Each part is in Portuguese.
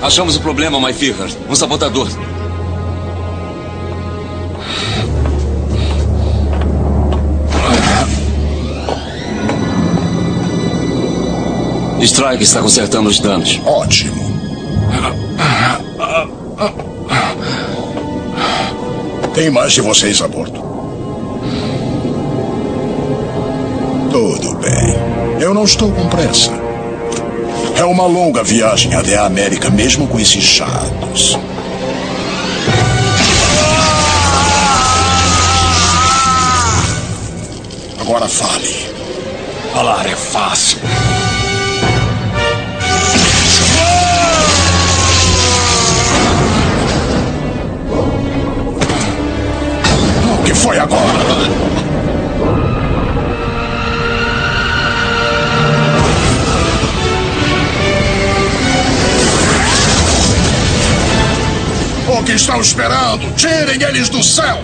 Achamos o problema, My Fear. Um sabotador. Strike está consertando os danos. Ótimo. Tem mais de vocês a bordo. Tudo bem. Eu não estou com pressa. É uma longa viagem até a América, mesmo com esses chatos. Agora fale. Falar é fácil. O que estão esperando? Tirem eles do céu!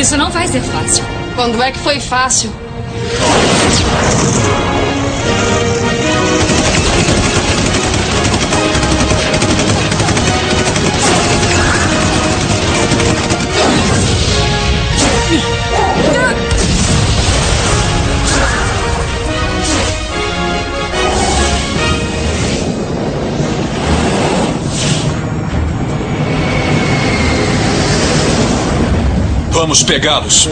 Isso não vai ser fácil. Quando é que foi fácil? Vamos pegá-los.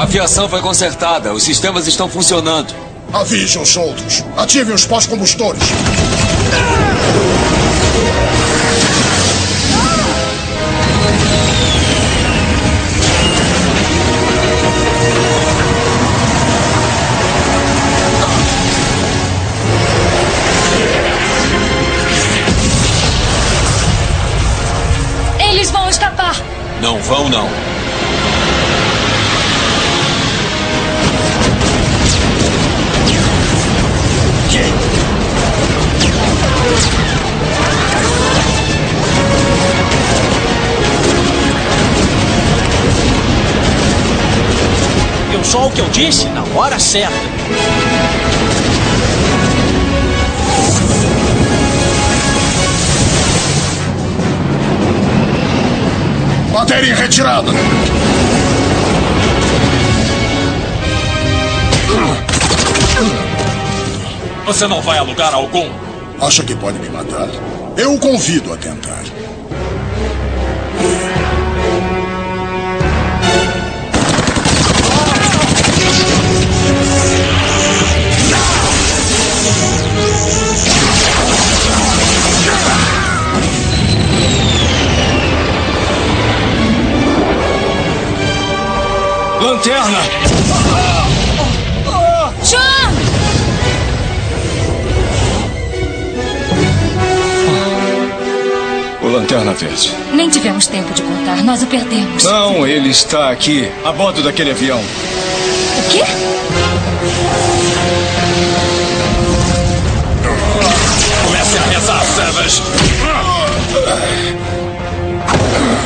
A fiação foi consertada. Os sistemas estão funcionando. Avise os soltos. Ative os pós-combustores. Eles vão escapar. Não vão, não. O que eu disse na hora certa. Bateria retirada. Você não vai a lugar algum. Acha que pode me matar? Eu o convido a tentar. Lanterna! Sean! O Lanterna Verde. Nem tivemos tempo de contar. Nós o perdemos. Não, ele está aqui, a bordo daquele avião. O quê? Comece a arremessar, Savage!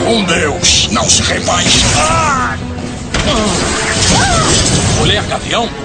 Um deus não se rebaixa. Mulher gavião?